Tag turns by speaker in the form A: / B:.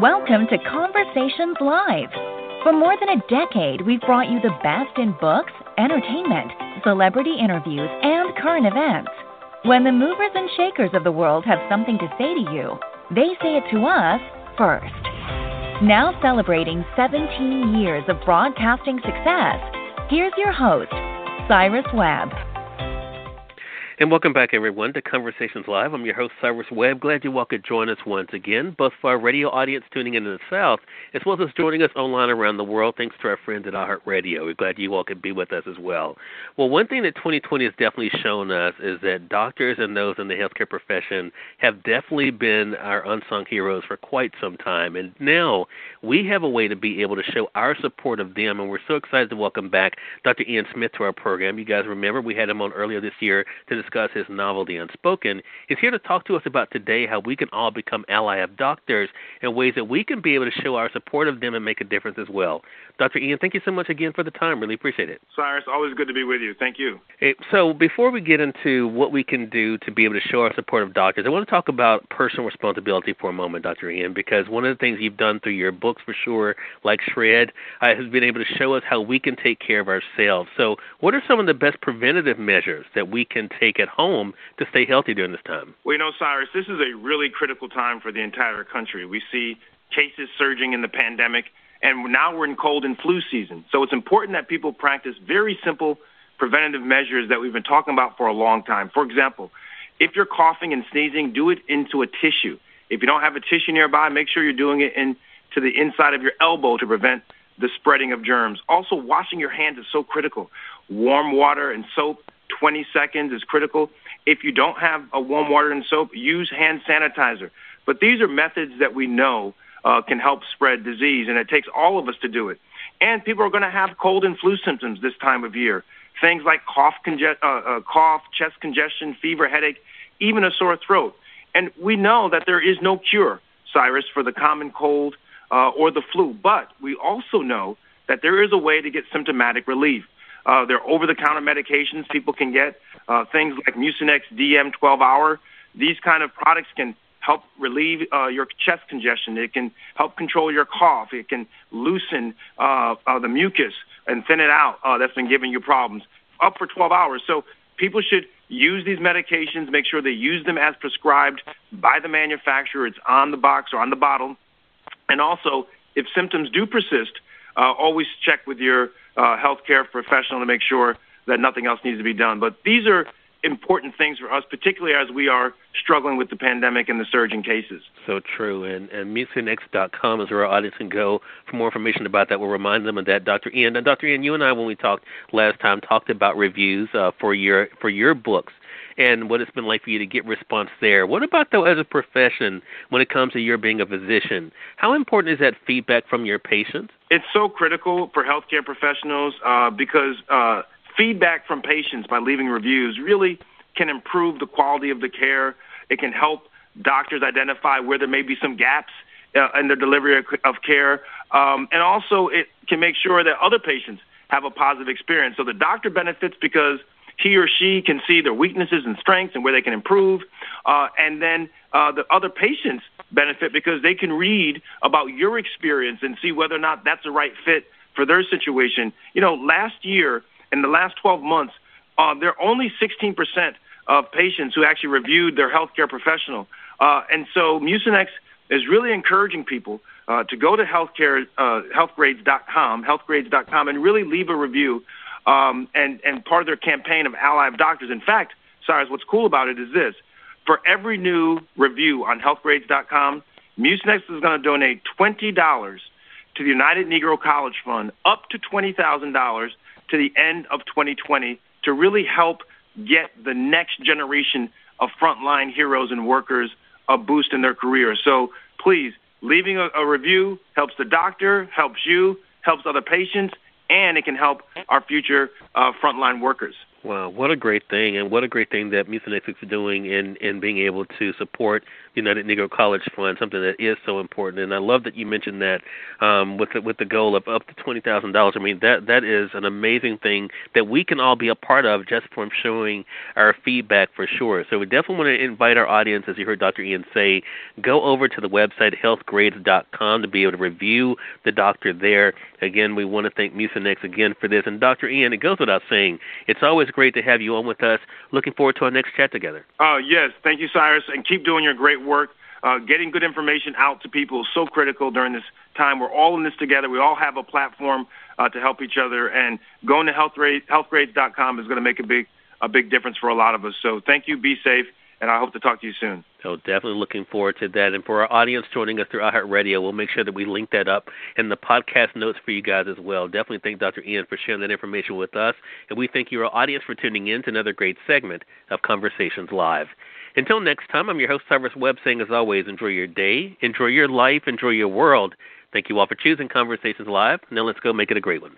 A: Welcome to Conversations Live. For more than a decade, we've brought you the best in books, entertainment, celebrity interviews, and current events. When the movers and shakers of the world have something to say to you, they say it to us first. Now celebrating 17 years of broadcasting success, here's your host, Cyrus Webb.
B: And welcome back, everyone, to Conversations Live. I'm your host, Cyrus Webb. Glad you all could join us once again, both for our radio audience tuning in in the South, as well as joining us online around the world, thanks to our friends at iHeartRadio. We're glad you all could be with us as well. Well, one thing that 2020 has definitely shown us is that doctors and those in the healthcare profession have definitely been our unsung heroes for quite some time. And now we have a way to be able to show our support of them, and we're so excited to welcome back Dr. Ian Smith to our program. You guys remember we had him on earlier this year to discuss his novel, The Unspoken. He's here to talk to us about today how we can all become ally of doctors and ways that we can be able to show our support of them and make a difference as well. Dr. Ian, thank you so much again for the time. Really appreciate it.
C: Cyrus, always good to be with you. Thank you.
B: So, before we get into what we can do to be able to show our support of doctors, I want to talk about personal responsibility for a moment, Dr. Ian, because one of the things you've done through your books for sure, like Shred, uh, has been able to show us how we can take care of ourselves. So, what are some of the best preventative measures that we can take at home to stay healthy during this time?
C: Well, you know, Cyrus, this is a really critical time for the entire country. We see cases surging in the pandemic and now we're in cold and flu season. So it's important that people practice very simple preventative measures that we've been talking about for a long time. For example, if you're coughing and sneezing, do it into a tissue. If you don't have a tissue nearby, make sure you're doing it into the inside of your elbow to prevent the spreading of germs. Also, washing your hands is so critical. Warm water and soap, 20 seconds is critical. If you don't have a warm water and soap, use hand sanitizer. But these are methods that we know uh, can help spread disease, and it takes all of us to do it. And people are going to have cold and flu symptoms this time of year. Things like cough, conge- uh, uh, cough, chest congestion, fever, headache, even a sore throat. And we know that there is no cure, Cyrus, for the common cold uh, or the flu. But we also know that there is a way to get symptomatic relief. Uh, there are over-the-counter medications people can get, uh, things like Mucinex DM 12 hour. These kind of products can help relieve uh, your chest congestion. It can help control your cough. It can loosen uh, uh, the mucus and thin it out uh, that's been giving you problems up for 12 hours. So people should use these medications, make sure they use them as prescribed by the manufacturer. It's on the box or on the bottle. And also, if symptoms do persist, uh, always check with your uh, healthcare professional to make sure that nothing else needs to be done. But these are important things for us, particularly as we are struggling with the pandemic and the surging cases.
B: So true. And, and Mucinex.com is where our audience can go for more information about that. We'll remind them of that, Dr. Ian. And Dr. Ian, you and I, when we talked last time, talked about reviews uh, for your for your books and what it's been like for you to get response there. What about though as a profession when it comes to your being a physician? How important is that feedback from your patients?
C: It's so critical for healthcare professionals uh, because uh, feedback from patients by leaving reviews really can improve the quality of the care. It can help doctors identify where there may be some gaps uh, in the delivery of care. Um, and also, it can make sure that other patients have a positive experience. So the doctor benefits because he or she can see their weaknesses and strengths and where they can improve. Uh, and then uh, the other patients benefit because they can read about your experience and see whether or not that's the right fit for their situation. You know, last year, in the last 12 months, uh, there are only 16% of patients who actually reviewed their healthcare professional. Uh, and so Mucinex is really encouraging people uh, to go to healthcare, uh, healthgrades.com, healthgrades.com, and really leave a review. Um, and, and part of their campaign of ally of doctors. In fact, Cyrus, what's cool about it is this. For every new review on healthgrades.com, Mucinex is going to donate $20 to the United Negro College Fund, up to $20,000 to the end of 2020 to really help get the next generation of frontline heroes and workers a boost in their career. So please, leaving a, a review helps the doctor, helps you, helps other patients, and it can help our future uh, frontline workers.
B: Wow, what a great thing, and what a great thing that Mucinex is doing in in being able to support the United Negro College Fund, something that is so important. And I love that you mentioned that um, with the, with the goal of up to twenty thousand dollars. I mean, that that is an amazing thing that we can all be a part of just from showing our feedback for sure. So we definitely want to invite our audience, as you heard Dr. Ian say, go over to the website healthgrades.com to be able to review the doctor there. Again, we want to thank Mucinex again for this. And Dr. Ian, it goes without saying, it's always great to have you on with us. Looking forward to our next chat together.
C: Uh, yes, thank you, Cyrus, and keep doing your great work. Uh, getting good information out to people is so critical during this time. We're all in this together. We all have a platform uh, to help each other, and going to healthgrades.com is going to make a big a big difference for a lot of us. So thank you. Be safe and I hope to talk to you soon.
B: So definitely looking forward to that. And for our audience joining us through iHeartRadio, we'll make sure that we link that up in the podcast notes for you guys as well. Definitely thank Dr. Ian for sharing that information with us. And we thank your audience for tuning in to another great segment of Conversations Live. Until next time, I'm your host, Cyrus Webb, saying as always, enjoy your day, enjoy your life, enjoy your world. Thank you all for choosing Conversations Live. Now let's go make it a great one.